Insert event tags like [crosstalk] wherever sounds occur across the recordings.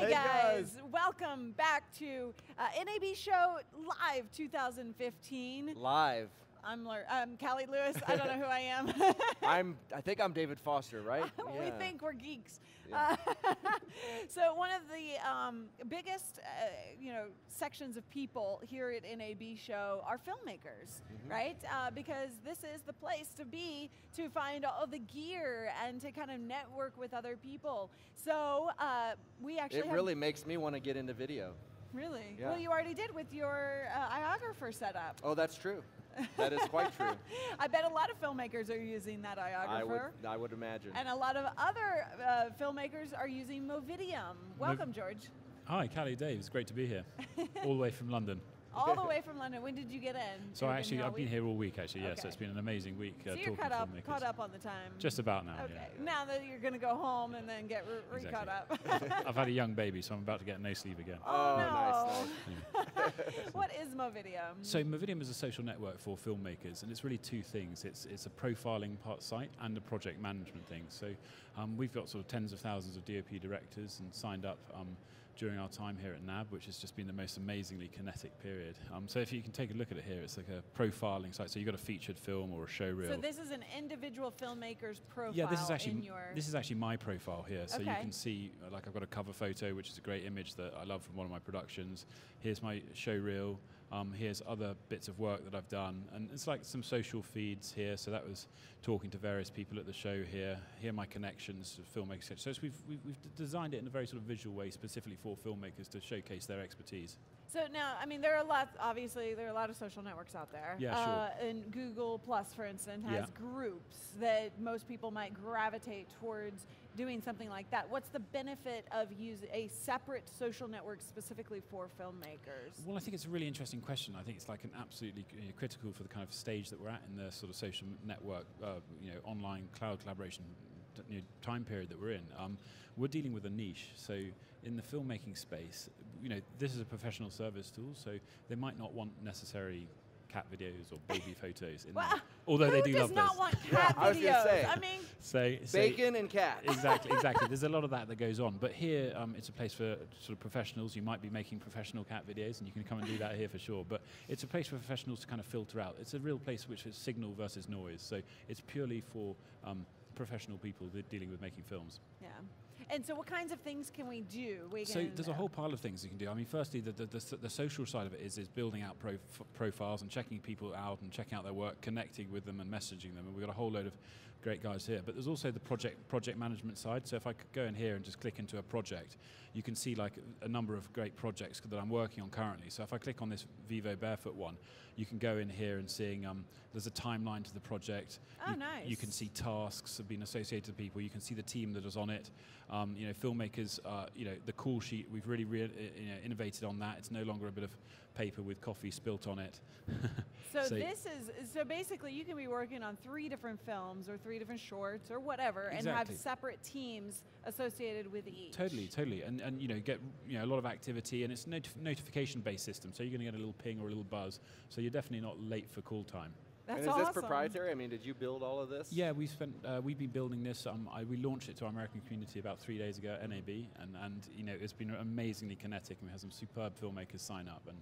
Hey, Hey, guys. guys. welcome back to uh, NAB Show Live 2015. Live. I'm, Lar- I'm Cali Lewis. I don't know who I am. [laughs] I'm. I think I'm David Foster, right? [laughs] we Yeah. think we're geeks. Yeah. Uh, [laughs] so one of the um, biggest, uh, you know, sections of people here at NAB Show are filmmakers, Mm-hmm. right? Uh, because this is the place to be to find all the gear and to kind of network with other people. So uh, we actually It really makes me want to get into video. Really? Yeah. Well, you already did with your uh, iOgrapher setup. Oh, that's true. That is quite true. [laughs] I bet a lot of filmmakers are using that iOgrapher. I iOgrapher. would. I would imagine. And a lot of other uh, filmmakers are using Movidiam. Welcome, George. Hi, Cali Dave. It's great to be here, all the way from London. All the [laughs] way from London. When did you get in? So You've I been actually, I've been here all week. Actually, yeah. So it's been an amazing week uh, So you're caught up, caught up on the time. Just about now. Okay. Yeah. Now that you're going to go home and then get re- re- caught up. [laughs] I've had a young baby, so I'm about to get no sleep again. oh, no. nice, nice. [laughs] what is Movidiam? So Movidiam is a social network for filmmakers, and it's really two things. It's it's a profiling part site and a project management thing. So um, we've got sort of tens of thousands of DOP directors and signed up um, during our time here at NAB, which has just been the most amazingly kinetic period. Um, so if you can take a look at it here, it's like a profiling site. So you've got a featured film or a show reel. So this is an individual filmmaker's profile yeah, this is in actually your. this is actually my profile here. So you can see, uh, like, I've got a cover photo, which is a great image that I love from one of my productions. Here's my show reel. Um, here's other bits of work that I've done, and it's like some social feeds here. So that was talking to various people at the show here. Here are my connections to filmmakers. So we've we've designed it in a very sort of visual way, specifically for filmmakers to showcase their expertise. So now, I mean, there are a lot. Obviously, there are a lot of social networks out there. Yeah, sure. Uh, and Google Plus, for instance, has Yeah. groups that most people might gravitate towards doing something like that. What's the benefit of using a separate social network specifically for filmmakers? Well, I think it's a really interesting question. I think it's like an absolutely you know, critical for the kind of stage that we're at in the sort of social network, uh, you know, online cloud collaboration t- you know, time period that we're in. Um, we're dealing with a niche. So in the filmmaking space, you know, this is a professional service tool, so they might not want necessary cat videos or baby [laughs] photos in Well, there. Although they do does love not this. want [laughs] cat I was gonna videos? say. I mean, So, so Bacon and cat. exactly, [laughs] exactly. There's a lot of that that goes on. But here, um, it's a place for sort of professionals. You might be making professional cat videos, and you can come and do that here for sure. But it's a place for professionals to kind of filter out. It's a real place which is signal versus noise. So it's purely for um, professional people dealing with making films. yeah. And so, what kinds of things can we do? We So there's a whole uh, pile of things you can do. I mean, firstly, the, the, the, the social side of it is, is building out prof- profiles and checking people out and checking out their work, connecting with them and messaging them. And we've got a whole load of great guys here. But there's also the project project management side. So if I could go in here and just click into a project, you can see like a number of great projects that I'm working on currently. So if I click on this Vivo Barefoot one, you can go in here and seeing um, there's a timeline to the project. Oh, you, nice. You can see tasks have been associated with people. You can see the team that is on it. Um, you know, filmmakers. Uh, you know, the call sheet. We've really re- uh, you know, innovated on that. It's no longer a bit of paper with coffee spilt on it. [laughs] So, this is so basically you can be working on three different films or three different shorts or whatever, and have separate teams associated with each. Totally, totally, and and you know get you know a lot of activity, and it's a notif- notification-based system, so you're going to get a little ping or a little buzz, so you're definitely not late for call time. That's and is awesome. this proprietary? I mean, did you build all of this? Yeah, we spent uh, we've been building this. Um, I, we launched it to our American community about three days ago at NAB, and and you know it's been amazingly kinetic, and we had some superb filmmakers sign up, and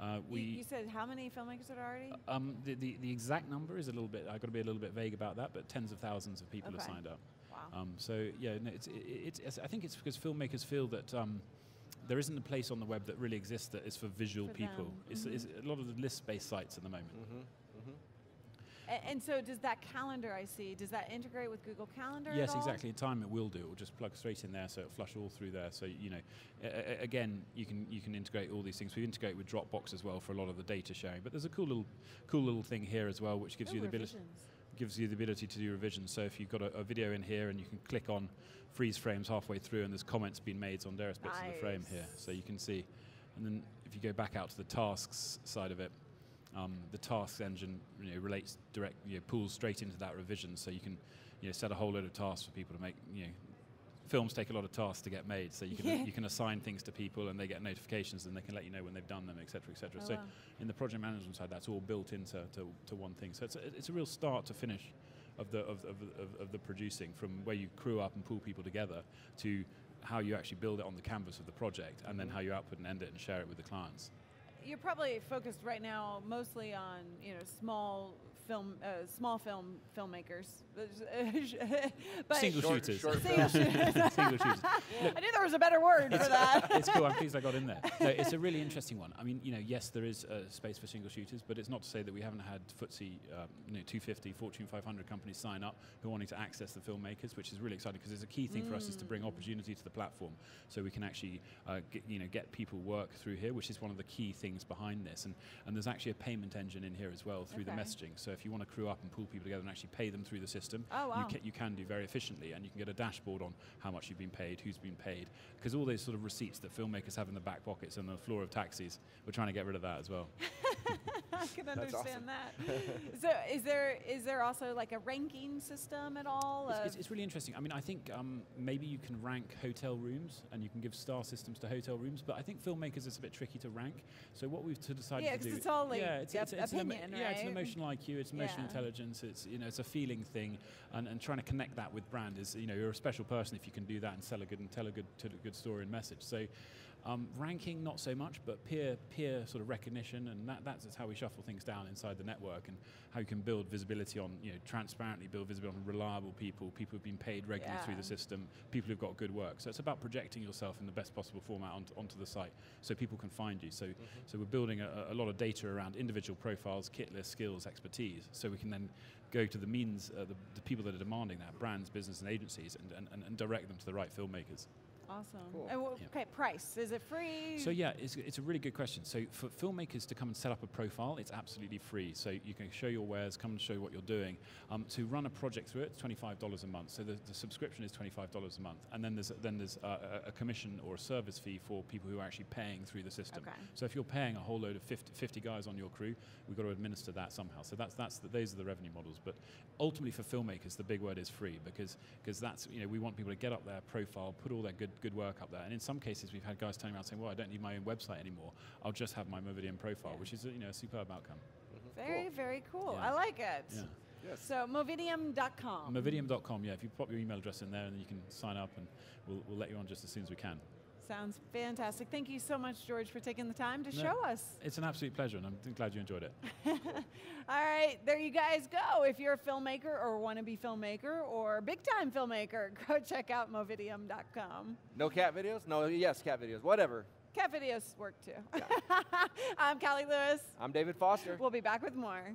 uh, You, we. you said how many filmmakers are already? um, the, the, the exact number is a little bit. I've got to be a little bit vague about that, but tens of thousands of people have signed up. Wow. Um, so yeah, no, it's, it, it's, it's, I think it's because filmmakers feel that um, there isn't a place on the web that really exists that is for visual For people. them. It's, Mhm. it's a lot of the list-based sites at the moment. Mm-hmm. And so does that calendar I see? Does that integrate with Google Calendar? Yes, exactly. In time, it will do. It will just plug straight in there, so it'll flush all through there. So you know, again, you can you can integrate all these things. We integrate with Dropbox as well for a lot of the data sharing. But there's a cool little cool little thing here as well, which gives you oh, the ability gives you the ability to do revisions. So if you've got a, a video in here and you can click on freeze frames halfway through, and there's comments being made on various bits of the frame here, so you can see. And then if you go back out to the tasks side of it, um, the tasks engine you know, relates direct, you know, pulls straight into that revision, so you can you know, set a whole load of tasks for people to make. You know, films take a lot of tasks to get made, so you can Yeah. you can assign things to people, and they get notifications, and they can let you know when they've done them, etc., etc. Oh, so wow. in the project management side, that's all built into to, to one thing. So it's a, it's a real start to finish of the of, of, of, of the producing, from where you crew up and pull people together to how you actually build it on the canvas of the project, and then how you output and end it and share it with the clients. You're probably focused right now mostly on you know small film, uh, small film filmmakers, [laughs] but Single Short- shooters. short Single shooters. [laughs] Single shooters. [laughs] I knew there was a better word for that. it's cool. I'm pleased I got in there. No, it's a really interesting one. I mean, you know, yes, there is uh, space for single shooters, but it's not to say that we haven't had FTSE, um, you know, 250, Fortune 500 companies sign up who are wanting to access the filmmakers, which is really exciting because it's a key thing for us is to bring opportunity to the platform, so we can actually, uh, get, you know, get people work through here, which is one of the key things behind this. And and there's actually a payment engine in here as well through Okay. the messaging. So if you want to crew up and pull people together and actually pay them through the system, Oh, wow. you, can, you can do very efficiently, and you can get a dashboard on how much you've been paid, who's been paid, because all those sort of receipts that filmmakers have in the back pockets and the floor of taxis, we're trying to get rid of that as well. [laughs] I can That's understand that. [laughs] so, is there is there also like a ranking system at all? It's, it's, it's really interesting. I mean, I think um, maybe you can rank hotel rooms and you can give star systems to hotel rooms, but I think filmmakers it's a bit tricky to rank. So what we've to decided Yeah, to do, it's all, like, yeah, it's, it's, it's an opinion, yeah, it's an emotional IQ, it's emotional Yeah. intelligence, it's you know, it's a feeling thing, and, and trying to connect that with brand is you know, you're a special person if you can do that and sell a good and tell a good, tell a good story and message. So. Um, ranking, not so much, but peer peer sort of recognition, and that, that's how we shuffle things down inside the network, and how you can build visibility on, you know, transparently build visibility on reliable people, people who've been paid regularly through the system, people who've got good work. So it's about projecting yourself in the best possible format onto, onto the site, so people can find you. So so we're building a, a lot of data around individual profiles, kit lists, skills, expertise, so we can then go to the means, uh, the, the people that are demanding that, brands, business, and agencies, and, and, and direct them to the right filmmakers. Awesome. Cool. And wh- Yeah. okay, price is it free? So yeah, it's, it's a really good question. So for filmmakers to come and set up a profile, it's absolutely free. So you can show your wares, come and show what you're doing. Um, to run a project through it, it's twenty-five dollars a month. So the, the subscription is twenty-five dollars a month, and then there's then there's uh, a, a commission or a service fee for people who are actually paying through the system. Okay. So if you're paying a whole load of 50, 50 guys on your crew, we've got to administer that somehow. So that's that's the, those are the revenue models. But ultimately for filmmakers, the big word is free because because that's you know we want people to get up their profile, put all their good good work up there. And in some cases, we've had guys turning around saying, "Well, I don't need my own website anymore. I'll just have my Movidiam profile," Yeah. which is a, you know a superb outcome. Mm-hmm. very Cool. very cool. Yeah. I like it. Yeah. Yes. So movidiam.com. Movidiam.com. Yeah, if you pop your email address in there, and then you can sign up, and we'll, we'll let you on just as soon as we can. Sounds fantastic. Thank you so much, George, for taking the time to No. show us. It's an absolute pleasure, and I'm glad you enjoyed it. [laughs] All right, there you guys go. If you're a filmmaker or want to be filmmaker or big time filmmaker, [laughs] go check out movidiam.com. No cat videos? No, yes, cat videos. Whatever. Cat videos work too. [laughs] I'm Cali Lewis. I'm David Foster. We'll be back with more.